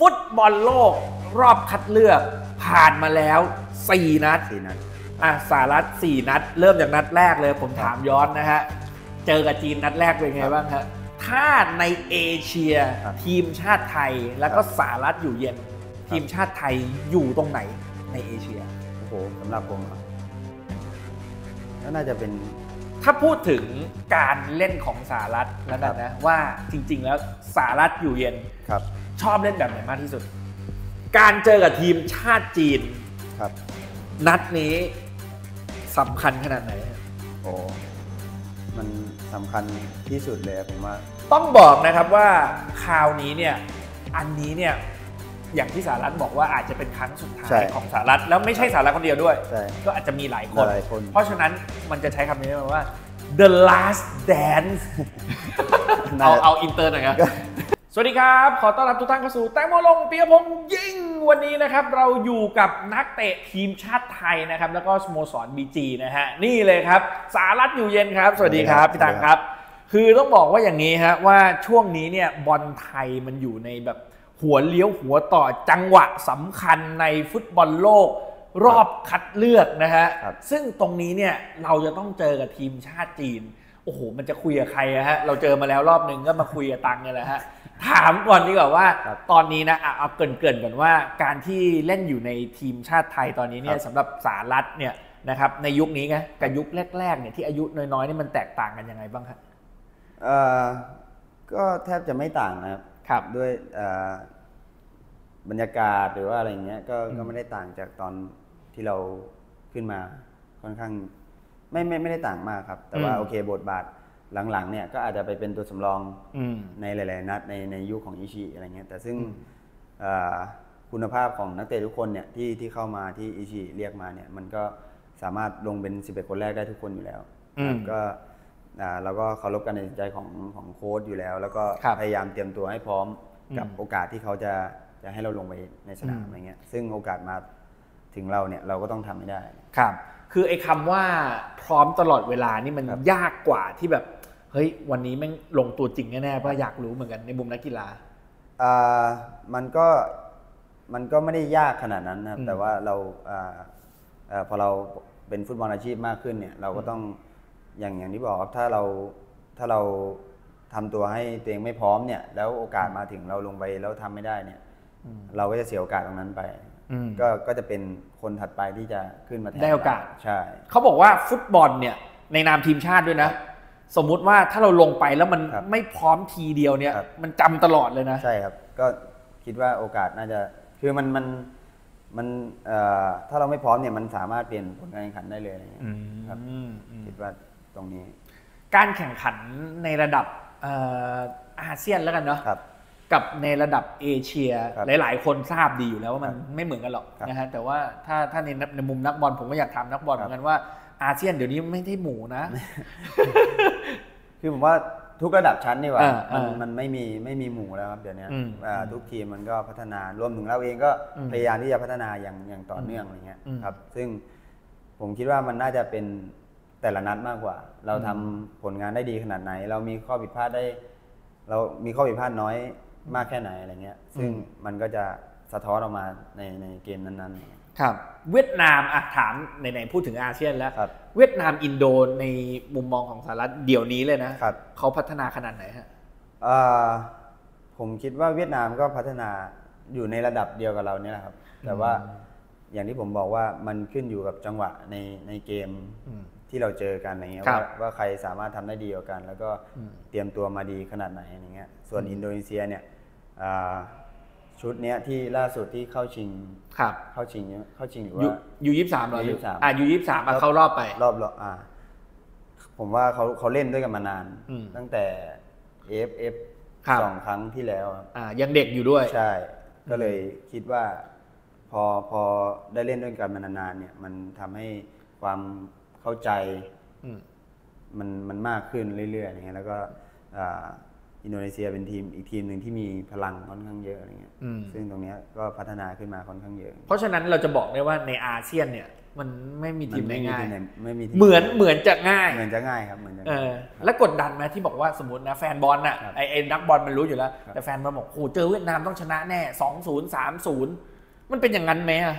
ฟุตบอลโลกรอบคัดเลือกผ่านมาแล้ว 4 นัดสี่นัดอะสหรัฐ4นัด เริ่มจากนัดแรกเลยผมถามย้อนนะฮะ เจอกับจีนนัดแรกเป็นไงบ้างฮะถ้าในเอเชียครับทีมชาติไทยแล้วก็ครับสหรัฐอยู่เย็น ทีมชาติไทยอยู่ตรงไหนในเอเชียโอ้โหสำหรับผมอะก็น่าจะเป็นถ้าพูดถึงการเล่นของสหรัฐแล้วกันนะว่าจริง ๆ แล้วสหรัฐอยู่เย็นครับ ชอบเล่นแบบไหนมากที่สุด การเจอกับทีมชาติจีนครับ นัดนี้สำคัญขนาดไหนโอ้มันสำคัญที่สุดเลยอะผมว่า ต้องบอกนะครับว่าคราวนี้เนี่ยอันนี้เนี่ยอย่างที่สหรัฐบอกว่าอาจจะเป็นครั้งสุดท้าใช่ยของสหรัฐแล้วไม่ใช่สหรัฐคนเดียวด้วยใช่ก็อาจจะมีหลายคนหลายคน เพราะฉะนั้นมันจะใช้คำนี้ว่า the last dance น่าเอาจะเอาอินเตอร์หน่อยครับ สวัสดีครับ ขอต้อนรับทุกท่านเข้าสู่แตงโมลงปิยะพงษ์ยิงวันนี้นะครับ เราอยู่กับนักเตะทีมชาติไทยนะครับ แล้วก็สโมสร BG นะฮะ นี่เลยครับ สารัชอยู่เย็นครับ สวัสดีครับ พี่ตังครับ คือต้องบอกว่าอย่างนี้ฮะว่าช่วงนี้เนี่ยบอลไทยมันอยู่ในแบบหัวเลี้ยวหัวต่อจังหวะสำคัญในฟุตบอลโลก รอบคัดเลือกนะฮะครับซึ่งตรงนี้เนี่ยเราจะต้องเจอกับทีมชาติจีน โอ้โห มันจะคุยกับใครอะฮะ เราเจอมาแล้วรอบหนึ่งก็มาคุยกับตังเนี่ยแหละฮะ ถามก่อนดีกว่าว่าครับตอนนี้นะอะเอาเกรินเกรินๆก่อนว่าการที่เล่นอยู่ในทีมชาติไทยตอนนี้เนี่ยครับสำหรับสารัฐเนี่ยนะครับในยุคนี้ไงกับยุคแรกๆเนี่ยที่อายุน้อยๆนี่มันแตกต่างกันยังไงบ้างครับเอ่อก็แทบจะไม่ต่างนะครับครับด้วยเอ่อบรรยากาศหรือว่าอะไรเงี้ยก็ก็ไม่ได้ต่างจากตอนที่เราขึ้นมาค่อนข้างไม่ไม่ไม่ได้ต่างมากครับ แต่ว่าอืมโอเคบทบาท หลังๆเนี่ยก็อาจจะไปเป็นตัวสำรองอืมในหลาย ๆ นัดในในยุคของอิชิอะไรเงี้ยแต่ซึ่งเอ่อคุณภาพของนักเตะทุกคนเนี่ยที่ที่เข้ามาที่อิชิเรียกมาเนี่ยมันก็สามารถลงเป็น11คนแรกได้ทุกคนอยู่แล้วอืมก็อ่าเราก็เคารพการตัดสินใจของของโค้ชอยู่แล้ว แล้วก็ครับพยายามเตรียมตัวให้พร้อมกับอืมโอกาสที่เขาจะจะให้เราลงไปในสนามอืมอะไรเงี้ยซึ่งโอกาสมาถึงเราเนี่ยเราก็ต้องทำให้ได้ครับ คือไอ้คำว่าพร้อมตลอดเวลานี่มันครับยากกว่าที่แบบเฮ้ยวันนี้แม่งลงตัวจริงแน่ๆเพราะอยากรู้เหมือนกันในมุมนักกีฬาอ่ามันก็มันก็ไม่ได้ยากขนาดนั้นนะครับอืมแต่ว่าเราอ่าเอ่อพอเราเป็นฟุตบอลอาชีพมากขึ้นเนี่ย เราก็ต้องอย่างอย่างที่บอกครับถ้าเราถ้าเราทำตัวให้ตัวเองไม่พร้อมเนี่ย แล้วโอกาสมาถึงเราลงไปแล้วทำไม่ได้เนี่ย เราก็จะเสียโอกาสตรงนั้นไปอืม ก็ก็จะเป็นคนถัดไปที่จะขึ้นมาแทนได้โอกาสใช่เขาบอกว่าฟุตบอลเนี่ยในนามทีมชาติด้วยนะ สมมุติว่าถ้าเราลงไปแล้วมันครับไม่พร้อมทีเดียวเนี่ยครับมันจำตลอดเลยนะใช่ครับ ก็คิดว่าโอกาสน่าจะคือมันมันมันเอ่อถ้าเราไม่พร้อมเนี่ยมันสามารถเปลี่ยนผลการแข่งขันได้เลยอะไรเงี้ยอืมครับอืมอืมคิดว่าตรงนี้ การแข่งขันในระดับเอ่ออาเซียนแล้วกันเนาะครับ กับในระดับเอเชียครับหลาย ๆ คนทราบดีอยู่แล้วว่ามันครับไม่เหมือนกันหรอกครับนะฮะแต่ว่าถ้าถ้าในในมุมนักบอลผมก็อยากถามนักบอลเหมือนกันว่าอาเซียนเดี๋ยวนี้ไม่ได้หมูนะ คือผมว่าทุกระดับชั้นนี่หว่าอ่ามันอ่ามัมันไม่มีไม่มีหมู่แล้วครับเดี๋ยวนี้อืมอ่าทุกทีมมันก็พัฒนารวมถึงเราเองก็อืมพยายามที่จะพัฒนาอย่างอย่างต่อเนื่องอะไรเงี้ยอืมครับ ซึ่งผมคิดว่ามันน่าจะเป็นแต่ละนัดมากกว่า เราทำผลงานได้ดีขนาดไหน เรามีข้อผิดพลาดได้ เรามีข้อผิดพลาดน้อย มากแค่ไหนอะไรเงี้ย ซึ่งมันก็จะสะท้อนออกมาในในเกมนั้นๆ ครับ เวียดนามอะถามไหนๆพูดถึงอาเซียนแล้วครับเวียดนามอินโดในมุมมองของสหรัฐเดี๋ยวนี้เลยนะครับเขาพัฒนาขนาดไหนฮะอ่าผมคิดว่าเวียดนามก็พัฒนาอยู่ในระดับเดียวกับเราเนี่ยแหละครับ แต่ว่าอย่างที่ผมบอกว่ามันขึ้นอยู่กับจังหวะในในเกมอืม ที่เราเจอกันอะไรเงี้ยครัว่าบว่าใครสามารถทำได้ดีกว่ากัน แล้วก็อืมเตรียมตัวมาดีขนาดไหนอะไรเงี้ยส่วนอินโดนีเซียเนี่ยอ่าชุดเนี้ยที่ล่าสุดที่เข้าชิงครับเข้าชิงเนี่ยเข้าชิงหรือยูว่ายูยี่สามเหรอ U23 อะยูยี่สามอะเข้ารอบไป รอบรอบอ่า ผมว่าเขาเขาเล่นด้วยกันมานานอืมตั้งแต่ AFF ครับสองครั้งที่แล้วครับอ่ายังเด็กอยู่ด้วย ใช่ ก็เลยคิดว่า พอพอได้เล่นด้วยกันมานานๆเนี่ย มันทำให้ความ เข้าใจอืมมันมันมากขึ้นเรื่อยๆอย่างเงี้ยแล้วก็อ่าอินโดนีเซียเป็นทีมอีกทีมหนึ่งที่มีพลังค่อนข้างเยอะอะไรเงี้ยอืมซึ่งตรงเนี้ยก็พัฒนาขึ้นมาค่อนข้างเยอะ เพราะฉะนั้นเราจะบอกได้ว่าในอาเซียนเนี่ย มันไม่มีทีมไหนไม่มีง่ายทีมไหนไม่มีทีมเหมือนเหมือนจะง่าย เหมือนจะง่ายครับเหมือนจะเอง่ายอแล้วกดดันไหมที่บอกว่าสมมตินะแฟนบอลน่ะครับไอไอ้นักบอลมันรู้อยู่แล้วครับแต่แฟนบอลบอกโอ้เจอเวียดนามต้องชนะแน่สองศูนย์สามศูนย์มันเป็นอย่างนั้นไหมอะ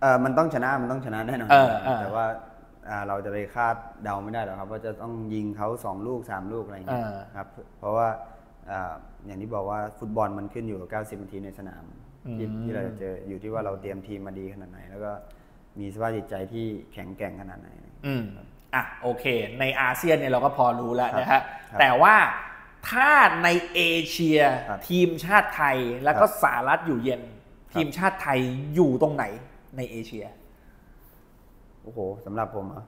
เออมันต้องชนะมันต้องชนะแน่นอนเออเออแต่ว่าอ่า เราจะไปคาดเดาไม่ได้หรอกครับ ว่าจะต้องยิงเขาสองลูกสามลูกอะไรอย่างเงี้ยเออครับ เพราะว่าอ่าอย่างที่บอกว่าฟุตบอลมันขึ้นอยู่กับ 90นาทีในสนามที่ที่เราจะเจออยู่ที่ว่าเราเตรียมทีมมาดีขนาดไหน แล้วก็มีสภาพจิตใจที่แข็งแกร่งขนาดไหนอืมอะโอเค ในอาเซียนเนี่ยเราก็พอรู้แล้วนะฮะครับแต่ว่าถ้าในเอเชียครับทีมชาติไทยแล้วก็ครับสหรัฐอยู่เย็น ทีมชาติไทยอยู่ตรงไหนในเอเชีย โอ้โหสำหรับผมอะ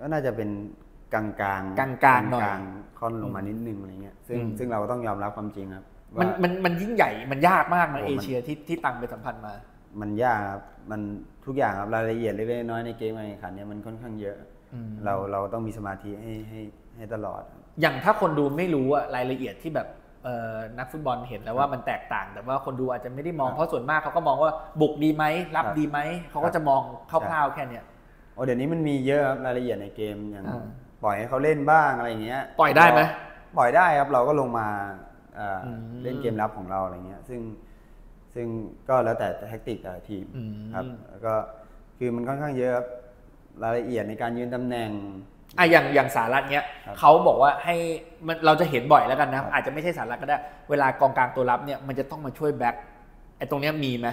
ก็น่าจะเป็นกลางกลางกลางๆหน่อยกลางๆค่อนลงมานิดนึงอะไรเงี้ยซึ่งอืมซึ่งเราก็ต้องยอมรับความจริงครับมันว่ามันมันยิ่งใหญ่มันยากมากนะโอ้เอมันเชียที่ที่ตังไปสัมพันธ์มา มันยากครับมันทุกอย่างครับรายละเอียดเล็กๆน้อยๆในเกมการแข่งขันเนี่ยมันค่อนข้างเยอะอืมเราเราต้องมีสมาธิให้ให้ให้ตลอดครับอย่างถ้าคนดูไม่รู้อะรายละเอียดที่แบบเอ่อ นักฟุตบอลเห็นแล้วว่ามันแตกต่าง แต่ว่าคนดูอาจจะไม่ได้มองครับเพราะส่วนมากเขาก็มองว่าบุกดีไหมรับครับดีไหมเขาก็ครับจะมองคใช่ร่าวๆแค่เนี้ยโอ้เดี๋ยวนี้มันมีเยอะครับรายละเอียดในเกมอย่างอ่าปล่อยให้เขาเล่นบ้างอะไรอย่างเงี้ยปล่อยได้ไหมปล่อยได้ครับเราก็ลงมาเอ่ออมเล่นเกมรับของเราอะไรเงี้ย ซึ่งซึ่งก็แล้วแต่แท็กติกแต่ละทีมอืมครับแล้วก็คือมันค่อนข้างเยอะครับรายละเอียดในการยืนตำแหน่ง อะอย่างอย่างสารัฐเนี้ยครับเขาบอกว่าให้มันเราจะเห็นบ่อยแล้วกันนะ ครับ อาจจะไม่ใช่สารัฐก็ได้ เวลากองกลางตัวรับเนี่ยมันจะต้องมาช่วยแบ็คไอ้ตรงเนี้ยมีไหม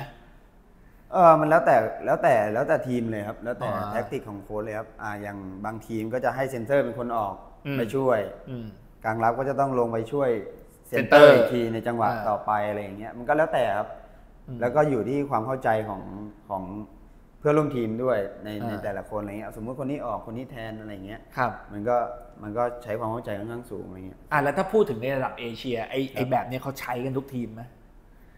เออมันแล้วแต่แล้วแต่แล้วแต่ทีมเลยครับ แล้วแต่อ่าแท็กติกของโค้ชเลยครับอ่าอย่างบางทีมก็จะให้ center เป็นคนออกอืม ไปช่วย อืม กลางรับก็จะต้องลงไปช่วยเซน Center เตอร์อีกทีในจังหวะอ่าต่อไปอะไรอย่างเงี้ยมันก็แล้วแต่ครับอืมแล้วก็อยู่ที่ความเข้าใจของของ เพื่อนร่วมทีมด้วยในในอ่าแต่ละคนอะไรเงี้ยสมมติคนนี้ออกคนนี้แทนอะไรเงี้ยครับมันก็มันก็ใช้ความเข้าใจค่อนข้างสูงอะไรเงี้ยอะแล้วถ้าพูดถึงในระดับเอเชียไอ้ไอ้แบบเนี้ยเขาใช้กันทุกทีมไหม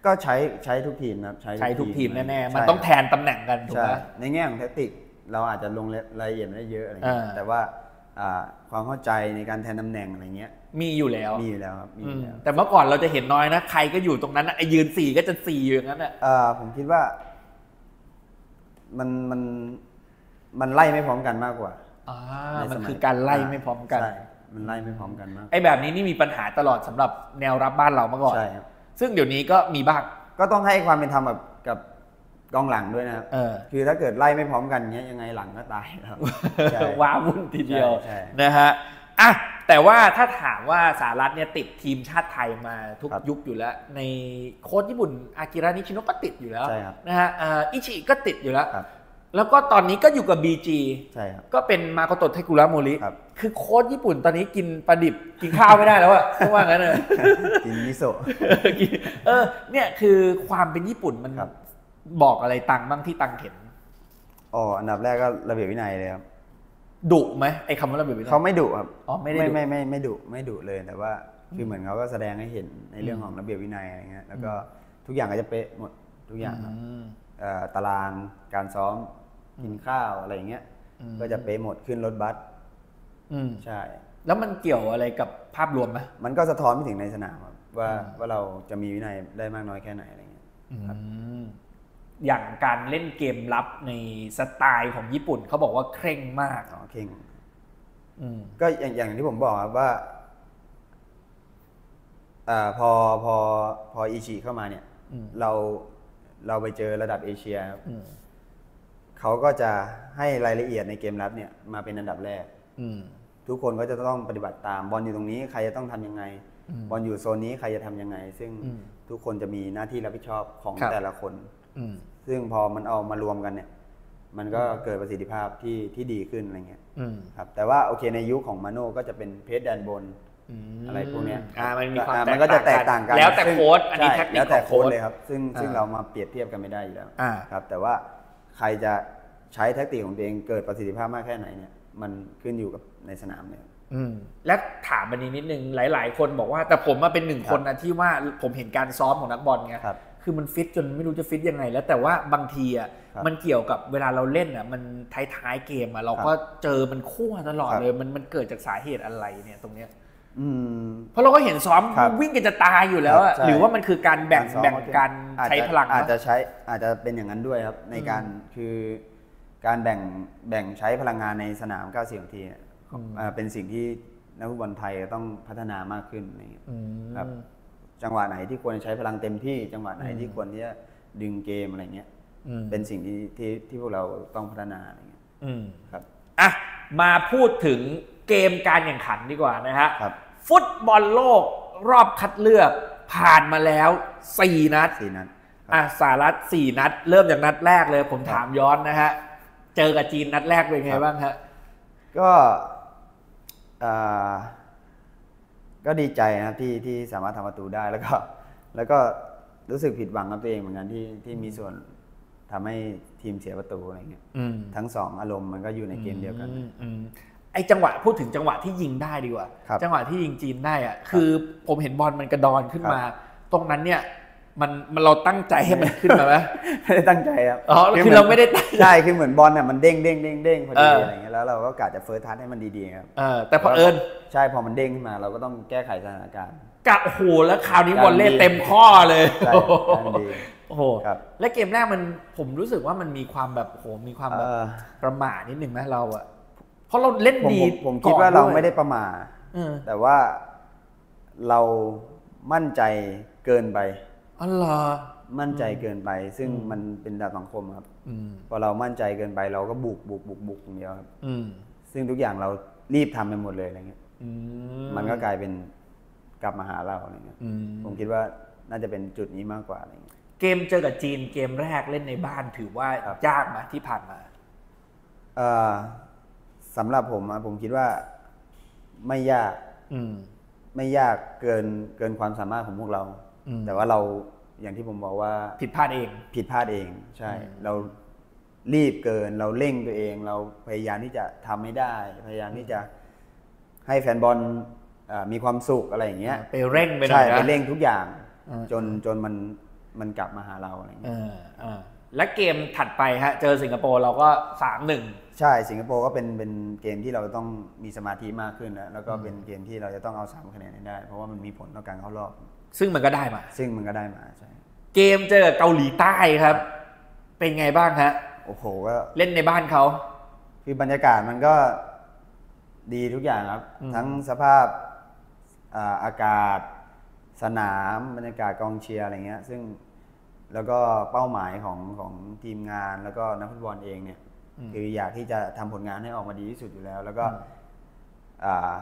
ก็ใช้ใช้ทุกทีมนะครับใช้ทุกทีมแน่ๆมันใช่ต้องแทนตำแหน่งกันถูกใช่ไหม ในแง่ของแท็กติกเราอาจจะลงรายละเอียดไม่ได้เยอะอะไรเงี้ยอ่า แต่ว่าอ่าความเข้าใจในการแทนตำแหน่งอะไรเงี้ยมีอยู่แล้วมีอยู่แล้วครับมีอือยู่มแล้ว แต่เมื่อก่อนเราจะเห็นน้อยนะ ใครก็อยู่ตรงนั้นนะไอ้ยืนสี่ก็จะสี่อยู่อย่างนั้นอะ เอ่อผมคิดว่า มันมันมันไล่ไม่พร้อมกันมากกว่าอ่าในมันสยคือการไล่ไม่พร้อมกันใช่มันไล่ไม่พร้อมกันมากไอ้แบบนี้นี่มีปัญหาตลอดสำหรับแนวรับบ้านเราเมื่อก่อนใช่ครับซึ่งเดี๋ยวนี้ก็มีบ้างก็ต้องให้ความเป็นธรรมกับกับกองหลังด้วยนะครับเออคือถ้าเกิดไล่ไม่พร้อมกันเนี้ยยังไงหลังก็ตายครับใช่ว้าวุ่นทีเดียวใช่ใช่นะฮะอะ แต่ว่าถ้าถามว่าสารัฐเนี่ยติดทีมชาติไทยมาทุกครับยุคอยู่แล้ว ในโค้ชญี่ปุ่นอากิระนิชิโนะก็ติดอยู่แล้วใช่ครับนะฮะเอ่ออิชิก็ติดอยู่แล้วครับแล้วก็ตอนนี้ก็อยู่กับ BG ใช่ครับก็เป็นมาโกโตะเทกุระโมริครับคือโค้ชญี่ปุ่นตอนนี้กินปลาดิบกินข้าวไม่ได้แล้วอะเพราะว่างั้นเลยกินมิโซะกินเออเนี่ยคือความเป็นญี่ปุ่นมันครับบอกอะไรตังบ้างที่ตังเห็นอ๋ออันดับแรกก็ระเบียบวินัยเลยครับ ดุไหมไอ้คำว่าระเบียบวินัยเขาไม่ดุครับอ๋อไม่ได้ดุไม่ไม่ไม่ดุไม่ดุเลยแต่ว่าคือเหมือนเขาก็แสดงให้เห็นในเรื่องของระเบียบวินัยอะไรเงี้ยแล้วก็ทุกอย่างก็จะเป๊ะหมดทุกอย่างครับอืมเอ่อตารางการซ้อมกินข้าวอะไรอย่างเงี้ยอืมก็จะเป๊ะหมดขึ้นรถบัสอืมใช่ แล้วมันเกี่ยวอะไรกับภาพรวมไหมมันก็สะท้อนไปถึงในสนามครับว่าอืมว่าเราจะมีวินัยได้มากน้อยแค่ไหนอะไรเงี้ย อย่างการเล่นเกมรับในสไตล์ของญี่ปุ่นเขาบอกว่าเคร่งมากอ๋อเข่งอืมก็อย่างอย่างที่ผมบอกครับว่าอ่าพอพอพออิชิเข้ามาเนี่ยอืมเราเราไปเจอระดับเอเชียครับอืมเขาก็จะให้รายละเอียดในเกมรับเนี่ย มาเป็นอันดับแรกอืมทุกคนก็จะต้องปฏิบัติตาม บอลอยู่ตรงนี้ใครจะต้องทำยังไงอืมบอลอยู่โซนนี้ใครจะทำยังไง ซึ่งอืมทุกคนจะมีหน้าที่รับผิดชอบของครับแต่ละคนอืม ซึ่งพอมันเอามารวมกันเนี่ย มันก็เกิดประสิทธิภาพที่ที่ดีขึ้นอะไรเงี้ยอืมครับ แต่ว่าโอเคในยุคของมาโน่ก็จะเป็นเพชรแดนบนอะไรพวกเนี้ยอ่ามันมีความอ่มันก็จะแตกต่างกัน แล้วแต่ซึ่งโค้ดอันนี้ใช่แท็กติกแล้วแต่ของโค้โค้ดดเลยครับ ซึ่งซึ่งอ่าเรามาเปรียบเทียบกันไม่ได้อยู่แล้วอ่าครับ แต่ว่าใครจะใช้แท็กติกของตัวเองเกิดประสิทธิภาพมากแค่ไหนเนี่ย มันขึ้นอยู่กับในสนามเนี่ยอืมและถามอันนี้นิดนึงหลาย ๆ คนบอกว่า แต่ผมมาเป็นหนึ่งคนนะที่ว่าผมเห็นการซ้อมของนักบอลไง ครับคือมันฟิตจนไม่รู้จะฟิตยังไง แล้วแต่ว่าบางทีอะครับมันเกี่ยวกับเวลาเราเล่นอะมันท้ายๆเกมอะเราก็เจอมันคั่วตลอดครับเลยมันมันเกิดจากสาเหตุอะไรเนี่ยตรงเนี้ยอืมเพราะเราก็เห็นซ้อมครับวิ่งกันจะตายอยู่แล้วอะครับใช่หรือว่ามันคือการแบ่งซ้อมแบ่งการอาจจะใช้พลังอาจจะวะใช้อาจจะเป็นอย่างนั้นด้วยครับ ในการคือการแบ่งแบ่งใช้พลังงานในสนาม90นาทีเนี่ยอ่าเป็นสิ่งที่นักฟุตบอลไทยต้องพัฒนามากขึ้นอะไรอย่างเงี้ยอืมครับ จังหวะไหนที่ควรใช้พลังเต็มที่ จังหวะไหนที่ควรที่จะดึงเกมอะไรเงี้ยอืมเป็นสิ่งที่ที่ที่พวกเราต้องพัฒนาอะไรเงี้ยอืมครับอะมาพูดถึงเกมการแข่งขันดีกว่านะฮะครับฟุตบอลโลกรอบคัดเลือกผ่านมาแล้ว4นัดสี่นัดอะสหรัฐ4นัด เริ่มจากนัดแรกเลย ผมถามย้อนนะฮะ เจอกับจีนนัดแรกเป็นไงครับบ้างฮะก็อ่า ก็ดีใจนะครับที่ที่สามารถทำประตูได้แล้วก็ แล้วก็รู้สึกผิดหวังกับตัวเองเหมือนกันที่ที่มีส่วนทำให้ทีมเสียประตูอะไรเงี้ยอืมทั้งสองอารมณ์มันก็อยู่ในเกมเดียวกันอืมอืมไอจังหวะพูดถึงจังหวะที่ยิงได้ดีกว่าครับจังหวะที่ยิงจีนได้อะคือผมเห็นบอลมันกระดอนขึ้นมา ตรงนั้นเนี่ย มันมันเราตั้งใจให้มันขึ้นมาไหมไม่ได้ตั้งใจครับอ๋อคือเราไม่ได้ตั้งใจใช่คือเหมือนบอลเนี่ยมันเด้งเด้งเด้งเด้งพอดีเออออะไรเงี้ยแล้วเราก็กะจะเฟิร์สทัชให้มันดีๆครับเออแต่พอเผอิญใช่พอมันเด้งขึ้นมาเราก็ต้องแก้ไขสถานการณ์กะโอ้โหแล้วคราวนี้การบอลเล่ดีเต็มข้อเลยใช่โอ้โหการดีโอ้โหครับและเกมแรกมันผมรู้สึกว่ามันมีความแบบโอ้โหมีความแบบเออประมาทนิดนึงไหมเราอะเพราะเราเล่นผมดีผมผมคิดว่าเราก่อนไม่ได้ประมาทเออแต่ว่าเรามั่นใจเกินไป อ๋อเหรอ มั่นใจเกินไป ซึ่งมันเป็นดาบสังคมครับอืมพอเรามั่นใจเกินไปเราก็บุกบุกบุกบุกอย่างเดียวครับ อืมซึ่งทุกอย่างเรารีบทำไปหมดเลยอะไรเงี้ย อืมันก็กลายเป็นกลับมาหาเราอะไรเงี้ย อืม ผมคิดว่าน่าจะเป็นจุดนี้มากกว่าอะไรเงี้ย เกมเจอกับจีนเกมแรกเล่นในบ้านถือว่าครับ ยากไหมที่ผ่านมา เอ่อสำหรับผมอะผมคิดว่าไม่ยาก อืม ไม่ยากเกินเกินความสามารถของพวกเราอืม แต่ว่าเราอย่างที่ผมบอกว่าผิดพลาดเอง ผิดพลาดเองใช่อืมเรารีบเกินเราเร่งตัวเอง เราพยายามที่จะทำไม่ได้ พยายามที่จะให้แฟนบอลเอ่อมีความสุขอะไรอย่างเงี้ยไปเร่งไปหน่ใช่อยนะไปเร่งทุกอย่างอืมจนจนมันมันกลับมาหาเราอะไรอย่างเอเงี้ยอเออและเกมถัดไปฮะเจอสิงคโปร์เราก็สามหนึ่งใช่สิงคโปร์ก็เป็นเป็นเกมที่เราต้องมีสมาธิมากขึ้นแล้วแล้วก็เป็นเกมที่เราจะต้องเอาสามคะแนนให้ได้ เพราะว่ามันมีผลต่อการเข้ารอบ ซึ่งมันก็ได้มา ซึ่งมันก็ได้มาใช่เกมเจอกับเกาหลีใต้ครับ เป็นไงบ้างฮะโอ้โหก็เล่นในบ้านเขาคือบรรยากาศมันก็ดีทุกอย่างครับอืมทั้งสภาพอ่าอากาศสนามบรรยากาศกองเชียร์อะไรเงี้ย ซึ่งแล้วก็เป้าหมายของของทีมงานแล้วก็นักฟุตบอลเองเนี่ย คืออยากที่จะทำผลงานให้ออกมาดีที่สุดอยู่แล้ว แล้วก็อ่า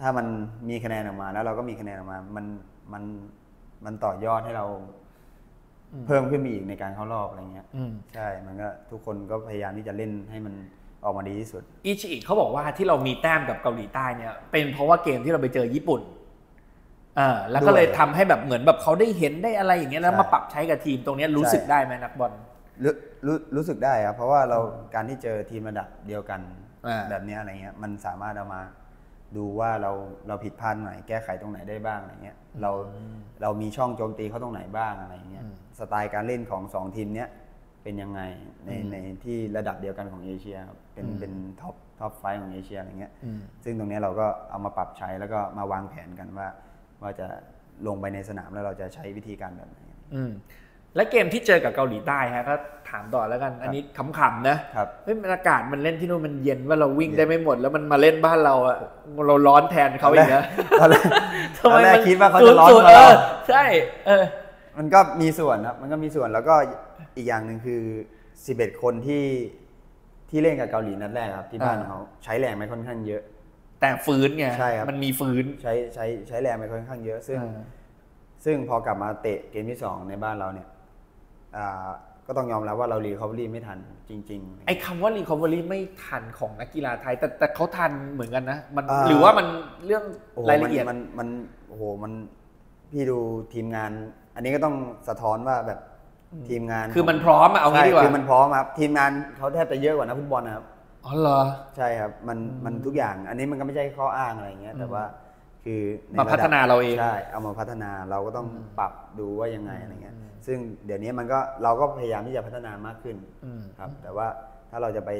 ถ้ามันมีคะแนนออกมา แล้วเราก็มีคะแนนออกมา มัน มันมันต่อยอดให้เราเพิ่มขึ้นมาอีกในการเข้ารอบอะไรเงี้ยอืมใช่ มันก็ทุกคนก็พยายามที่จะเล่นให้มันออกมาดีที่สุด อิชิอิเขาบอกว่าที่เรามีแต้มกับเกาหลีใต้เนี่ย เป็นเพราะว่าเกมที่เราไปเจอญี่ปุ่นอ่าแล้วก็เลยด้วยทำให้แบบเหมือนแบบเขาได้เห็นได้อะไรอย่างเงี้ยแล้วใช่มาปรับใช้กับทีมตรงเนี้ยรู้ใช่สึกได้ไหมนักบอลรู้รู้รู้สึกได้ครับเพราะว่าเราการที่เจอทีมระดับเดียวกันอ่าแบบเนี้ยอะไรเงี้ยมันสามารถเอามา ดูว่าเราเราผิดพลาดไหนแก้ไขตรงไหนได้บ้างอะไรเงี้ยเราเรามีช่องโจมตีเขาตรงไหนบ้างอะไรเงี้ยสไตล์การเล่นของสองทีมเนี้ยเป็นยังไงในในที่ระดับเดียวกันของเอเชียครับเป็นเป็น top top five ของเอเชียอะไรเงี้ยอืมซึ่งตรงเนี้ยเราก็เอามาปรับใช้แล้วก็มาวางแผนกันว่า ว่าจะลงไปในสนามแล้วเราจะใช้วิธีการแบบไหนอืม และเกมที่เจอกับเกาหลีใต้ฮะก็ถามต่อแล้วกัน อันนี้ขำๆนะครับเฮ้ยบรรยากาศมันเล่นที่นู่นมันเย็นว่าเราวิ่งได้ไม่หมด แล้วมันมาเล่นบ้านเราอะเราร้อนแทนเขาอีกนะตอนแรกทำตอนแรกมันคิดว่าเขาจะร้อนศูกว่าเอเราอใช่เออ มันก็มีส่วนครับมันก็มีส่วนแล้วก็อีกอย่างหนึ่งคือ 11 คนที่ที่เล่นกับเกาหลีนัดแรกครับที่บ้านอ่าเขาใช้แรงไปค่อนข้างเยอะ แต่ฟื้นไงใช่ครับมันมีฟื้นใช้ใช้ใช้แรงไปค่อนข้างเยอะ ซึ่งอ่าซึ่งพอกลับมาเตะเกมที่2ในบ้านเราเนี่ยอ่า ก็ต้องยอมรับว่าเรารีคอ v รี่ไม่ทันจริง ๆ ไอ้คำว่า recovery ไม่ทันของนักกีฬาไทย แต่แต่เขาทันเหมือนกันนะมันอ่าหรือว่ามันเรื่องโอ้โหรายละเอียดมันมันมันโอ้โหมันพี่ดูทีมงาน อันนี้ก็ต้องสะท้อนว่าแบบทีมงานคือมันพร้อมอะเอางี้ใช่ดีกว่าคือมันพร้อมครับทีมงานเขาแทบจะเยอะกว่านักฟุตบอลนะครับอ๋อเหรอใช่ครับมันมันทุกอย่าง อันนี้มันก็ไม่ใช่ข้ออ้างอะไรเงี้ยแต่ว่า คือในมาพัฒนาเราเองใช่เอามาพัฒนาเราก็ต้องปรับดูว่ายังไงอะไรเงี้ยซึ่งเดี๋ยวนี้มันก็เราก็พยายามที่จะพัฒนามากขึ้นอืมครับ แต่ว่าถ้าเราจะไป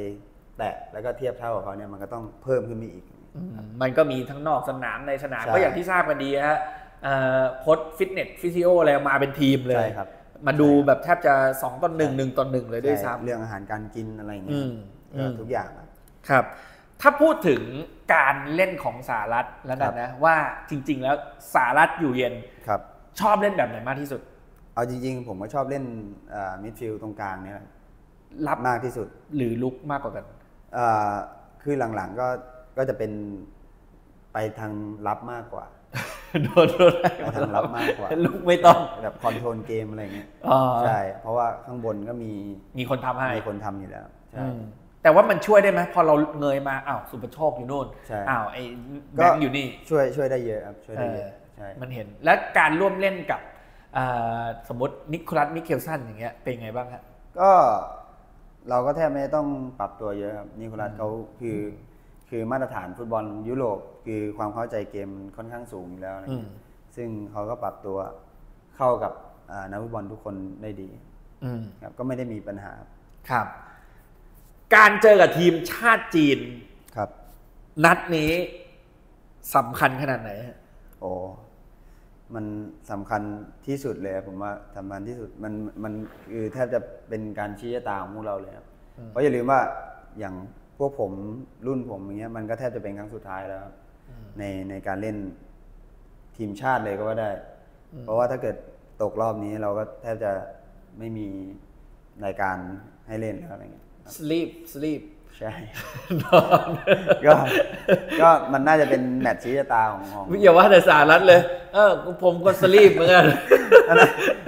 แตะแล้วก็เทียบเท่ากับเขาเนี่ยมันก็ต้องเพิ่มขึ้นมาอีกอืมมันก็มีทั้งนอกสนามในสนามใช่ก็อย่างที่ทราบกันดีฮะเอ่อโค้ชฟิตเนสฟิสิโออะไรมาเป็นทีมเลยใช่ครับมาดูแบบแทบจะ2ต่อหนึ่งหนึ่งต่อหนึ่งเลยด้วยใช่ซ้ำเรื่องอาหารการกินอะไรอย่างอืเงี้ยมก็อืมทุกอย่างครับครับ ถ้าพูดถึงการเล่นของสารัฐแล้วกันนะว่าจริง ๆ แล้วสารัฐอยู่เย็นครับ ชอบเล่นแบบไหนมากที่สุด เอาจริง ๆ ผมก็ชอบเล่นมิดฟิลด์ตรงกลางเนี่ยแหละรับมากที่สุดหรือลุกมากกว่ากันเอ่อคือหลังๆก็ก็จะเป็นไปทางรับมากกว่าโดนโดนไปทางรับมากกว่าลุกไม่ต้องแบบคอนโทรลเกมอะไรเงี้ยอ่าใช่เพราะว่าข้างบนก็มีมีคนทำให้มีคนทำอยู่แล้วใช่อืม แต่ว่ามันช่วยได้ไหมพอเราเงยมาอ้าวสุปโชคอยู่นู่นใช่อ้าวไอ้ก็แบงค์อยู่นี่ช่วยช่วยได้เยอะครับช่วยเอได้อเยอะใช่มันเห็นและการร่วมเล่นกับเอ่อสมมตินิโคลัสมิเคลสันอย่างเงี้ยเป็นไงบ้างฮะก็เราก็แทบไม่ต้องปรับตัวเยอะครับนิโคลัสเขาคือคือมาตรฐานฟุตบอลยุโรปคือความเข้าใจเกมค่อนข้างสูงอยู่แล้วอะไรเงี้ยซึ่งเขาก็ปรับตัวเข้ากับอ่านักฟุตบอลทุกคนได้ดีอืมครับก็ไม่ได้มีปัญหาครับครับ การเจอกับทีมชาติจีนครับ นัดนี้สำคัญขนาดไหนฮะโอ้มันสำคัญที่สุดเลยครับผมว่าสำคัญที่สุดมันมันคือแทบจะเป็นการชี้ชะตาของพวกเราเลยครับเพราะอย่าลืมว่าอย่างพวกผมรุ่นผมอย่างเงี้ยมันก็แทบจะเป็นครั้งสุดท้ายแล้วครับในในการเล่นทีมชาติเลยก็ว่าได้ เพราะว่าถ้าเกิดตกรอบนี้เราก็แทบจะไม่มีรายการให้เล่นแล้วอะไรเงี้ย sleep sleep ใช่ก็ก็มันน่าจะเป็นแมตช์ชี้ชะตาของของอย่าว่าแต่สารัฐเลย เออผมก็ sleep เหมือนกัน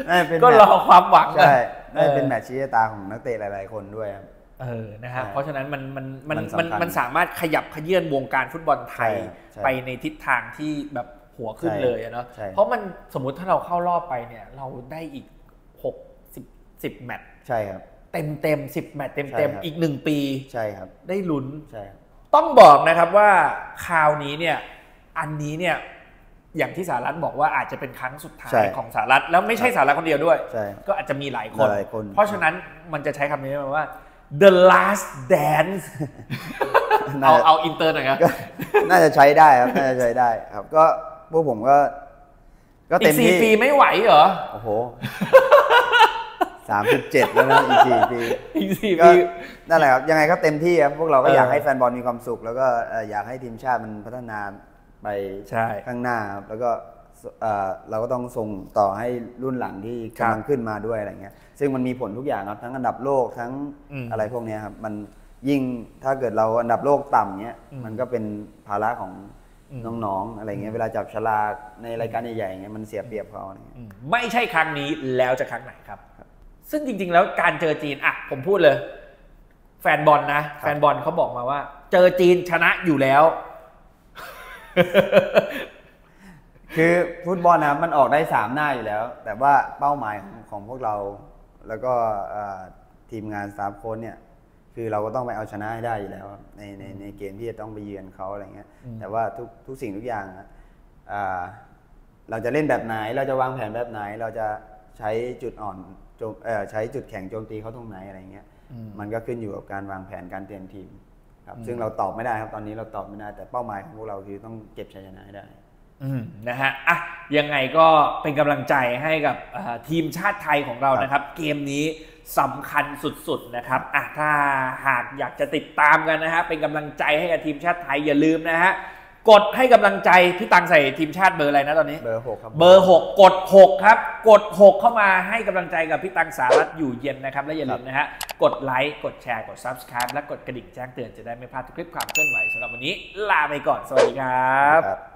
น่าจะเป็นก็รอความหวังอะใช่น่าจะเป็นออแมตช์ชี้ชะตาของนักเตะหลายๆคนด้วยครับเออนะฮะใช่เพราะฉะนั้นมันมันมันมันมันสำคัญมันสามารถขยับขยื่นวงการฟุตบอลไทยใช่ใช่ไปในทิศทางที่แบบหัวขึ้นใช่เลยอะเนาะใช่เพราะมันสมมุติถ้าเราเข้ารอบไปเนี่ย เราได้อีกหกสิบสิบแมตช์ใช่ครับ เต็มเต็มสิบแมตช์เต็มใช่เต็มครับอีกหนึ่งปี ใช่ครับ ได้ลุ้นใช่ครับต้องบอกนะครับว่าคราวนี้เนี่ยอันนี้เนี่ยอย่างที่สารัชบอกว่าอาจจะเป็นครั้งสุดท้ายใช่ของสารัชแล้วไม่ใช่สารัชคนเดียวด้วยใช่ก็อาจจะมีหลายคนหลายคน เพราะฉะนั้นมันจะใช้คำนี้ว่า the last dance เอาน่าจะเอาอินเตอร์หน่อยครับก็น่าจะใช้ได้ครับน่าจะใช้ได้ครับก็พวกผมก็ ก็อีเต็กมสี่ที่ปีไม่ไหวเหรอโอ้โห สามสิบเจ็ดแล้วนะอีกสี่ปีอีกสี่ก็ปีนั่นแหละครับยังไงก็เต็มที่ครับพวกเราก็เออออยากให้แฟนบอลมีความสุข แล้วก็เอ่ออยากให้ทีมชาติมันพัฒนาไปใช่ข้างหน้าครับแล้วก็เอ่อเราก็ต้องส่งต่อให้รุ่นหลังที่ครับกำลังขึ้นมาด้วยอะไรเงี้ย ซึ่งมันมีผลทุกอย่างครับทั้งอันดับโลกทั้งอืมอะไรพวกเนี้ยครับมันยิ่งถ้าเกิดเราอันดับโลกต่ำเนี้ยอืมมันก็เป็นภาระของอืมน้องๆอะไรเงี้ยเวลาจับฉลากในรายการใหญ่ๆอย่างเงี้ยมันเสียเปรียบเขาอะไรเงี้ยอืมไม่ใช่ครั้งนี้แล้วจะครั้งไหนครับ ซึ่งจริง ๆ แล้วการเจอจีนอะผมพูดเลย แฟนบอลนะ แฟนบอลเขาบอกมาว่า เจอจีนชนะอยู่แล้ว คือฟุตบอลนะมันออกได้สามหน้าอยู่แล้ว แต่ว่าเป้าหมายของของพวกเรา แล้วก็เอ่อทีมงาน staff โค้ชเนี่ย คือเราก็ต้องไปเอาชนะให้ได้อยู่แล้วครับในในในเกมที่จะต้องไปเยือนเขาอะไรเงี้ยอืมแต่ว่าทุกทุกสิ่งทุกอย่างอะอ่าเราจะเล่นแบบไหน เราจะวางแผนแบบไหน เราจะใช้จุดอ่อนโจมเอ่อ ใช้จุดแข็งโจมตีเขาตรงไหนอะไรเงี้ยอืมมันก็ขึ้นอยู่กับการวางแผนการเตรียมทีมครับอืมซึ่งเราตอบไม่ได้ครับตอนนี้เราตอบไม่ได้แต่เป้าหมายของพวกเราคือต้องเก็บชัยชนะให้ได้อืมนะฮะอะยังไงก็เป็นกำลังใจให้กับเอ่อทีมชาติไทยของเรานะครับ เกมนี้สำคัญสุดๆนะครับอะถ้าหากอยากจะติดตามกันนะฮะเป็นกำลังใจให้กับทีมชาติไทยอย่าลืมนะฮะ กดให้กำลังใจพี่ตังใส่ทีมชาติเบอร์อะไรนะตอนนี้ เบอร์หกครับเบอร์ 6 กด 6 ครับ กด 6 เข้ามาให้กำลังใจกับพี่ตังสารัตอยู่เย็นนะครับ และอย่าลืมนะฮะ กดไลค์ กดแชร์ กด Subscribe และกดกระดิ่งแจ้งเตือนจะได้ไม่พลาดทุกคลิปความเคลื่อนไหวสำหรับวันนี้ ลาไปก่อน สวัสดีครับครับ